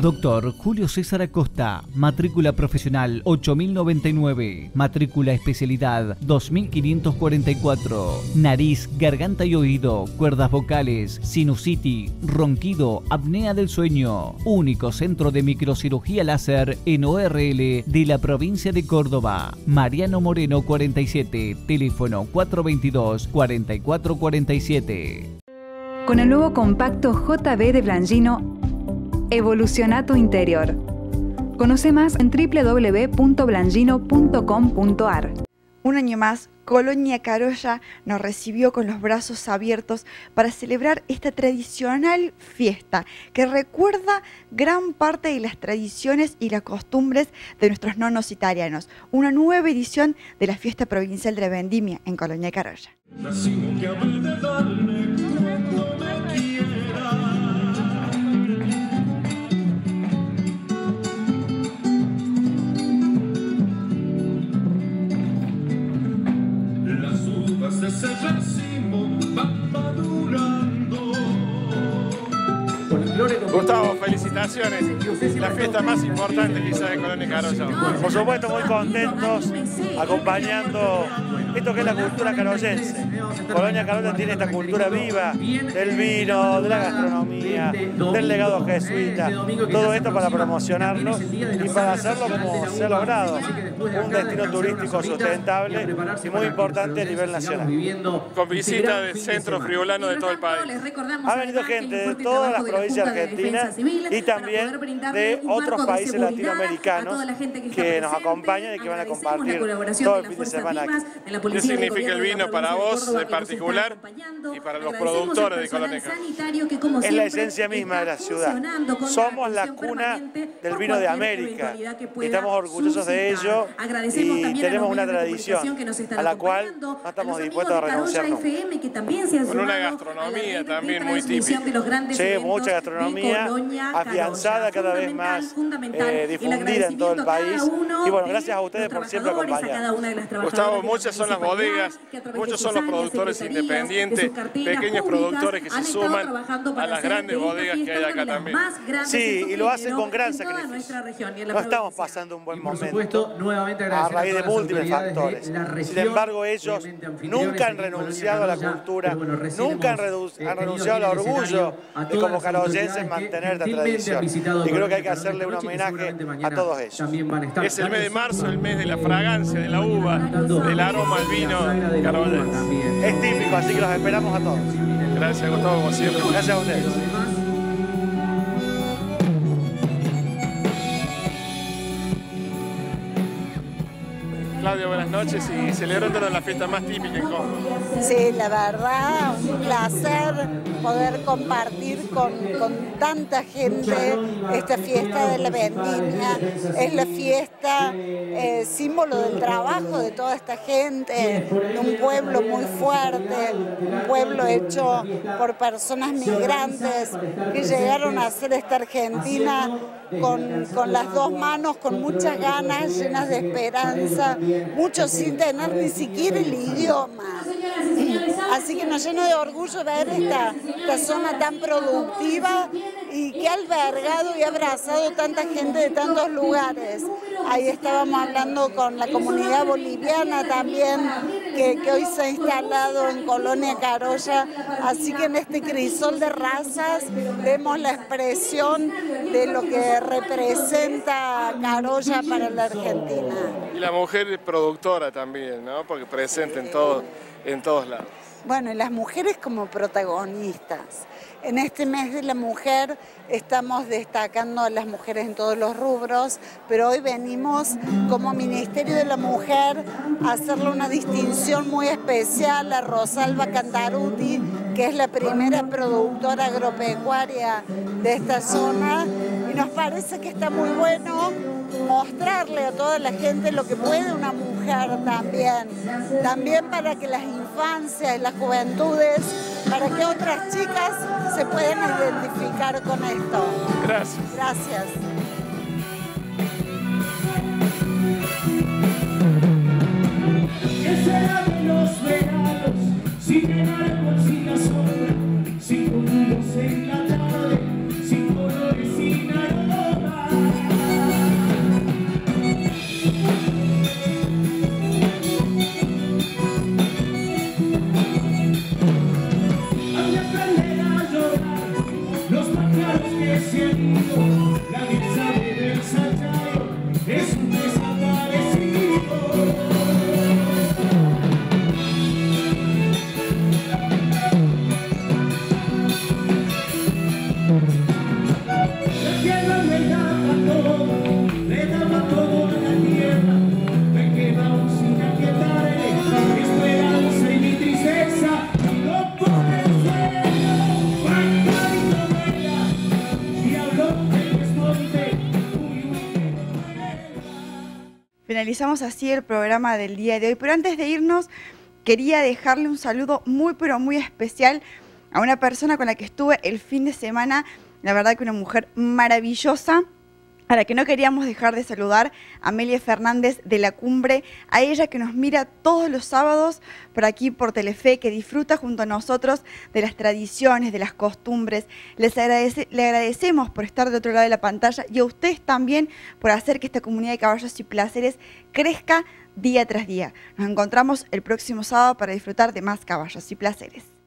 Doctor Julio César Acosta, matrícula profesional 8099, matrícula especialidad 2544, nariz, garganta y oído, cuerdas vocales, sinusitis, ronquido, apnea del sueño, único centro de microcirugía láser en ORL de la provincia de Córdoba. Mariano Moreno 47, teléfono 422 4447. Con el nuevo compacto JB de Blangino, evoluciona tu interior. Conoce más en www.blangino.com.ar. Un año más, Colonia Carolla nos recibió con los brazos abiertos para celebrar esta tradicional fiesta que recuerda gran parte de las tradiciones y las costumbres de nuestros nonos italianos. Una nueva edición de la fiesta provincial de la vendimia en Colonia Carolla. Simon. Gustavo, felicitaciones. La fiesta más importante quizá de Colonia Carolla. Por supuesto, muy contentos acompañando esto que es la cultura caroyense. Colonia Carolla tiene esta cultura viva del vino, de la gastronomía, del legado jesuita. Todo esto para promocionarlo y para hacerlo como se ha logrado. Un destino turístico sustentable y muy importante a nivel nacional. Con visita del centro friulano de todo el país. Ha venido gente de todas las provincias argentinas y también de otros países latinoamericanos que nos acompañan y que van a compartir todo el fin de semana aquí. ¿Qué significa el vino para vos en particular y para los productores de Colonia Es la esencia misma de la ciudad. Somos la cuna del vino de América y estamos orgullosos de ello y tenemos una tradición a la cual no estamos dispuestos a renunciar Con una gastronomía también muy típica. Sí, mucha gastronomía afianzada cada vez más, eh, difundida en todo el país. Y bueno, gracias a ustedes por siempre acompañarnos. Gustavo, muchas son las bodegas, muchos son los productores independientes, pequeños productores que se suman a las grandes bodegas que hay acá también. Sí, y lo hacen con gran sacrificio. No estamos pasando un buen momento a raíz de múltiples factores. Sin embargo, ellos nunca han renunciado a la cultura, nunca han, renunciado al orgullo de como caroyenses mantener esta tradición. Y creo que hay que hacerle un homenaje a todos ellos. Es el mes de marzo, el mes de la fragancia, de la uva, del aroma al vino caroyense. Es típico, así que los esperamos a todos. Gracias, Gustavo, como siempre. Gracias a ustedes. Buenas noches y celebrándonos la fiesta más típica en Córdoba. Sí, la verdad, un placer poder compartir con, con, tanta gente esta fiesta de la vendimia. Es la fiesta eh, símbolo del trabajo de toda esta gente, de un pueblo muy fuerte, un pueblo hecho por personas migrantes que llegaron a hacer esta Argentina con, con las dos manos, con muchas ganas, llenas de esperanza, muchos sin tener ni siquiera el idioma. Así que nos llena de orgullo ver esta, esta zona tan productiva y que ha albergado y abrazado tanta gente de tantos lugares. Ahí estábamos hablando con la comunidad boliviana también, que, hoy se ha instalado en Colonia Carolla. Así que en este crisol de razas vemos la expresión de lo que representa Carolla para la Argentina. Y la mujer productora también, ¿no? Porque presente en, todo, en todos lados. Bueno, y las mujeres como protagonistas. En este mes de la mujer estamos destacando a las mujeres en todos los rubros, pero hoy venimos como Ministerio de la Mujer a hacerle una distinción muy especial a Rosalba Cantaruti, que es la primera productora agropecuaria de esta zona. Y nos parece que está muy bueno mostrarle a toda la gente lo que puede una mujer también. También para que las y las juventudes, para que otras chicas se puedan identificar con esto. Gracias. Gracias. ¿Qué será de los veranos sin Finalizamos así el programa del día de hoy, pero antes de irnos quería dejarle un saludo muy pero muy especial a una persona con la que estuve el fin de semana, la verdad que una mujer maravillosa, a la que no queríamos dejar de saludar, Amelia Fernández de la Cumbre, a ella que nos mira todos los sábados por aquí por Telefe, que disfruta junto a nosotros de las tradiciones, de las costumbres. Les le agradecemos por estar de otro lado de la pantalla y a ustedes también por hacer que esta comunidad de caballos y placeres crezca día tras día. Nos encontramos el próximo sábado para disfrutar de más caballos y placeres.